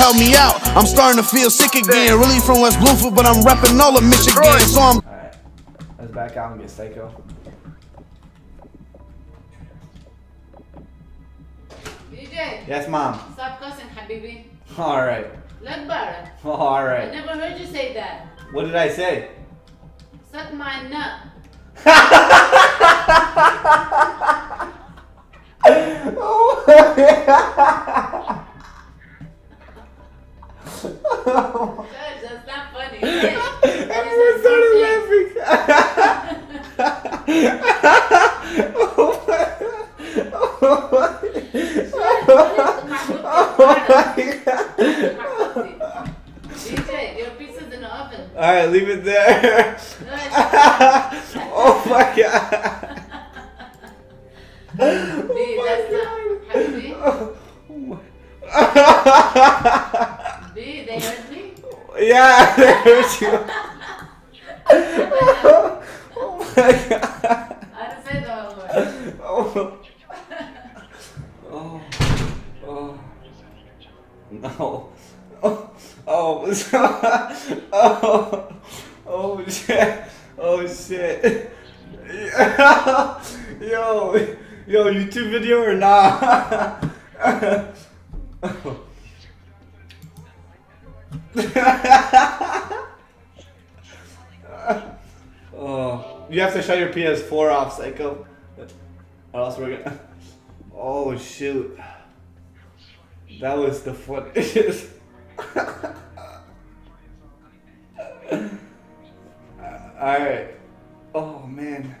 help me out. I'm starting to feel sick again. Really from West Bloomfield, but I'm repping all of Michigan. So I'm Alright. Let's back out and get Psycho. DJ, Yes, mom. stop cussing, Habibi. Alright. Look better. I Alright. never heard you say that. What did I say? Suck my nut. Oh, Judge, that's not funny. Everyone started laughing. Oh my god! Oh your pizza's in the oven. Alright, leave it there. Oh my god. B, that's not. Habibi, Oh B, they heard me. yeah, there's you. oh my god. I didn't say word. Oh. Oh. Oh. No. Oh. Oh. oh. Oh shit. Oh shit. Yo. Yo, YouTube video or not? Oh. Oh. You have to shut your PS4 off, Psycho. Or else we're gonna. Oh shoot. That was the funniest. Alright. Oh man.